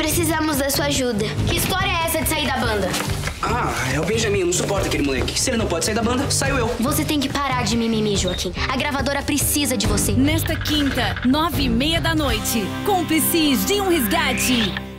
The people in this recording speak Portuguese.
Precisamos da sua ajuda. Que história é essa de sair da banda? Ah, é o Benjamin, não suporta aquele moleque. Se ele não pode sair da banda, saio eu. Você tem que parar de mimimi, Joaquim. A gravadora precisa de você. Nesta quinta, nove e meia da noite, cúmplices de um resgate.